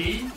Ready?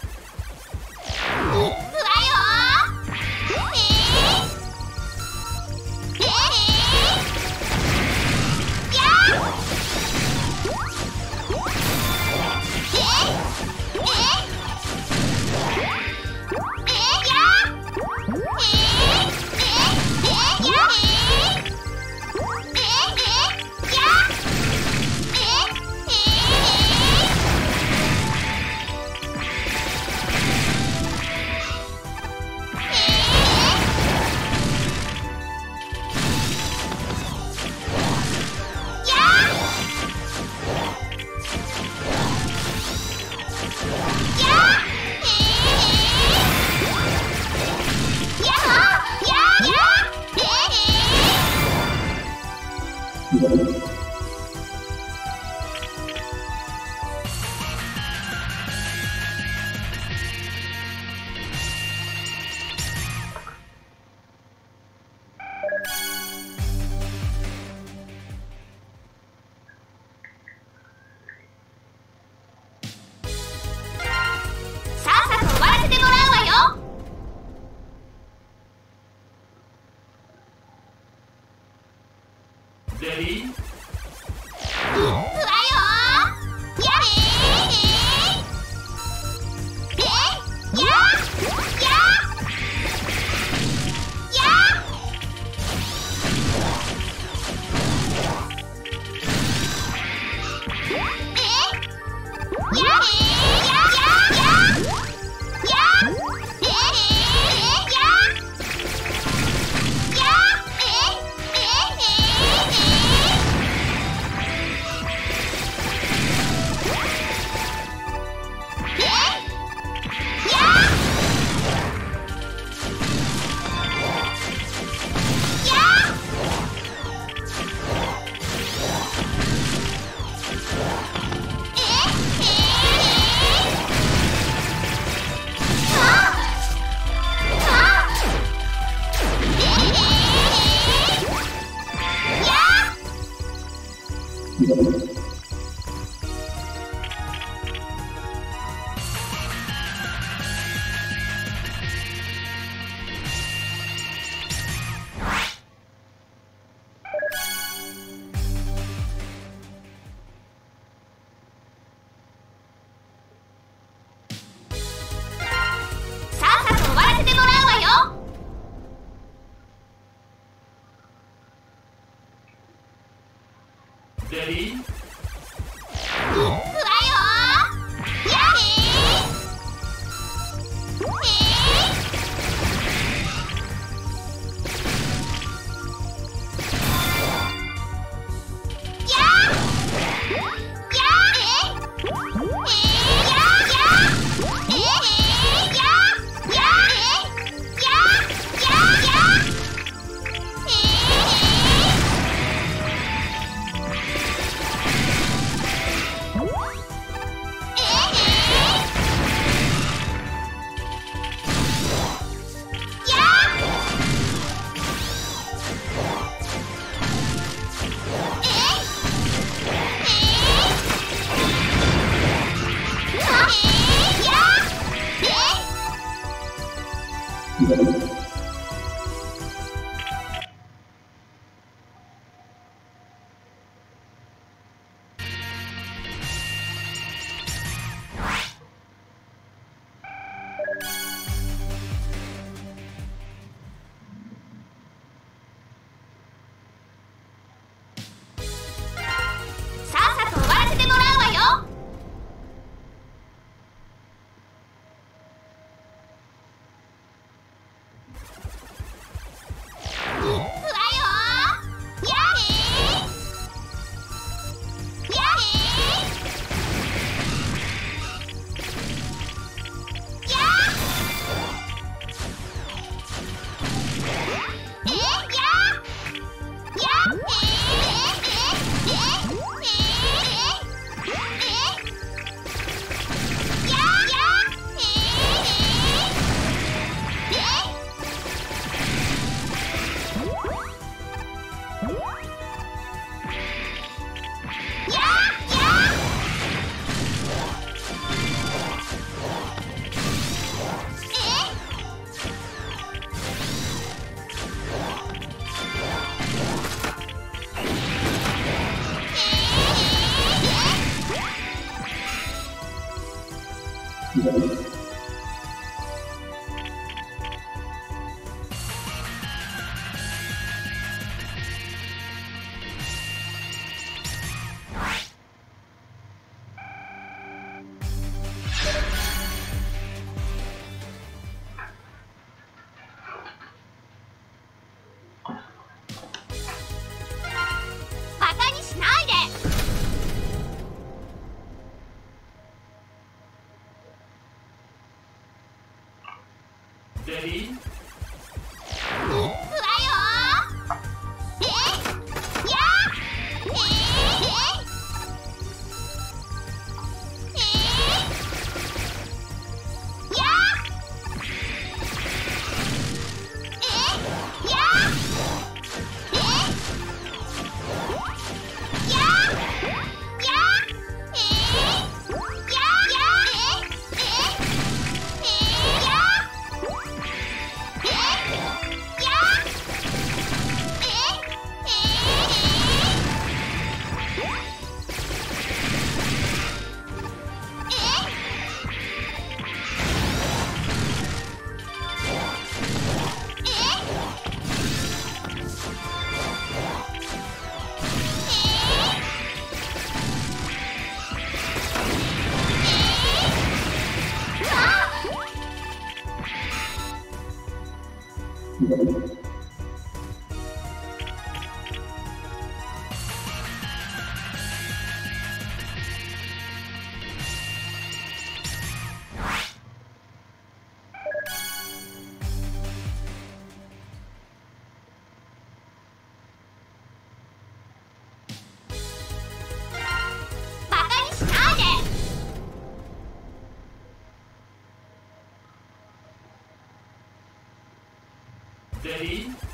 Day.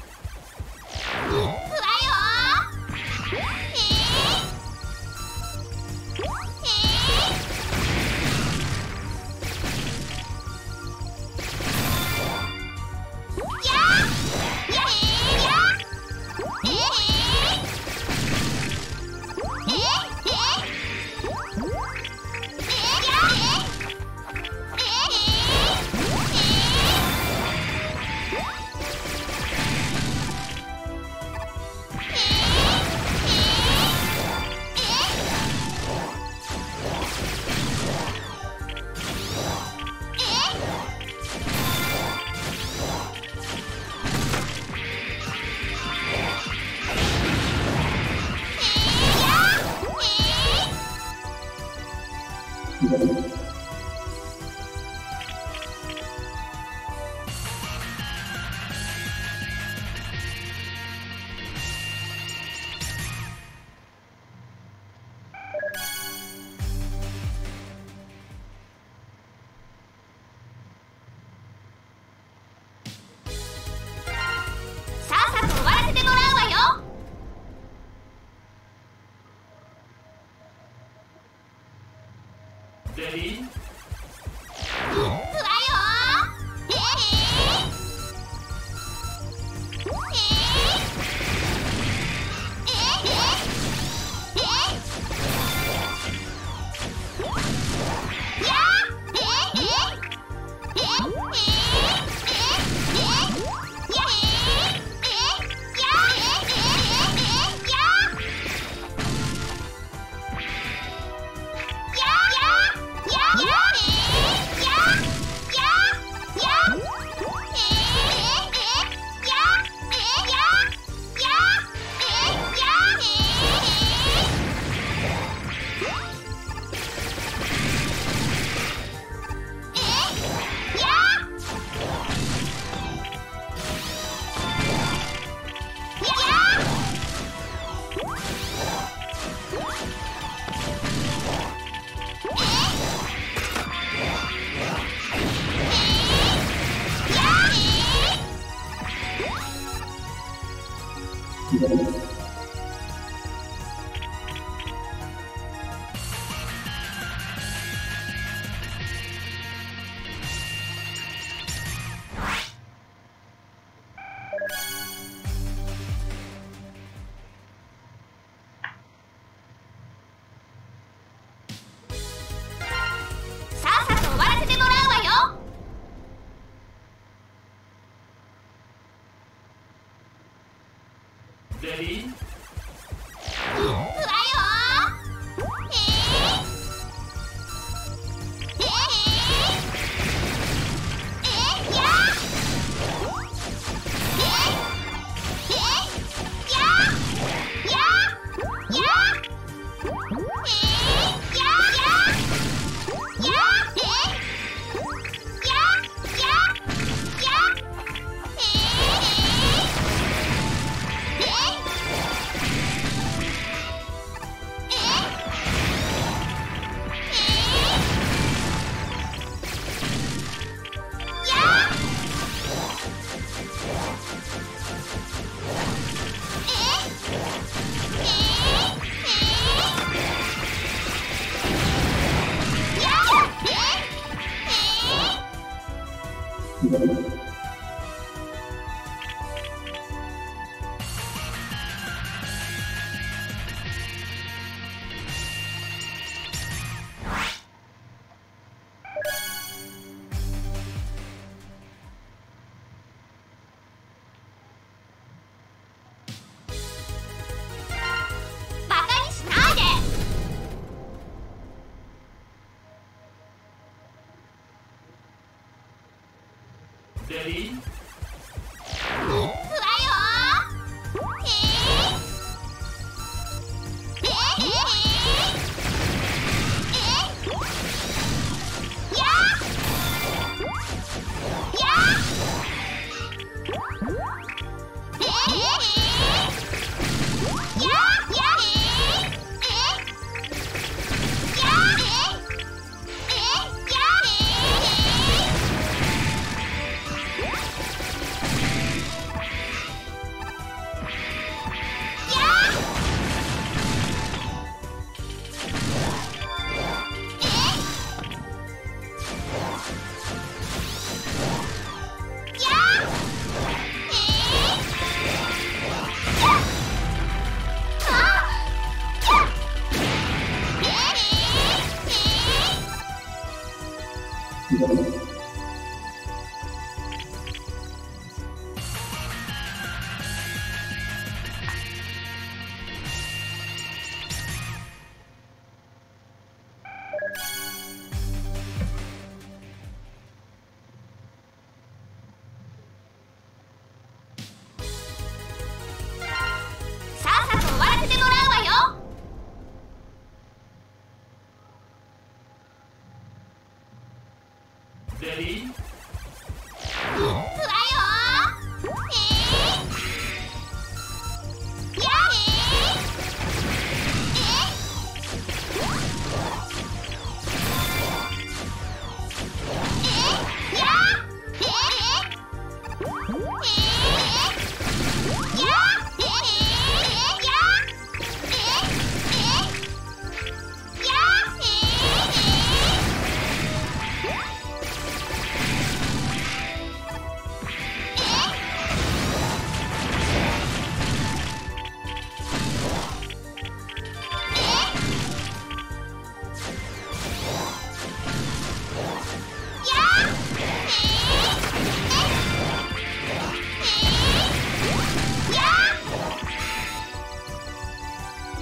Ready.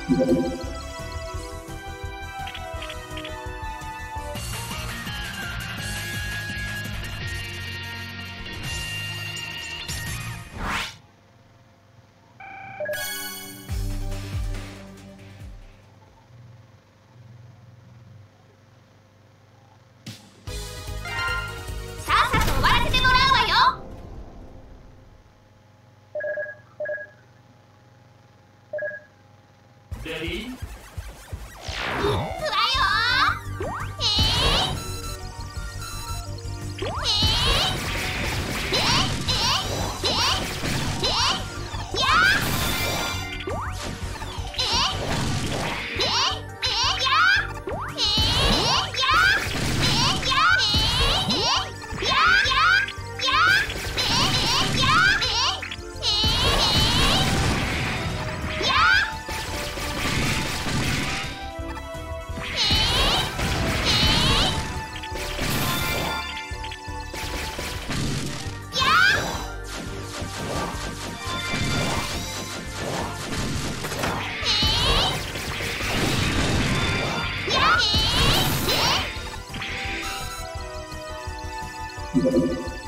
Música バ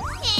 Hey.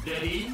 Dali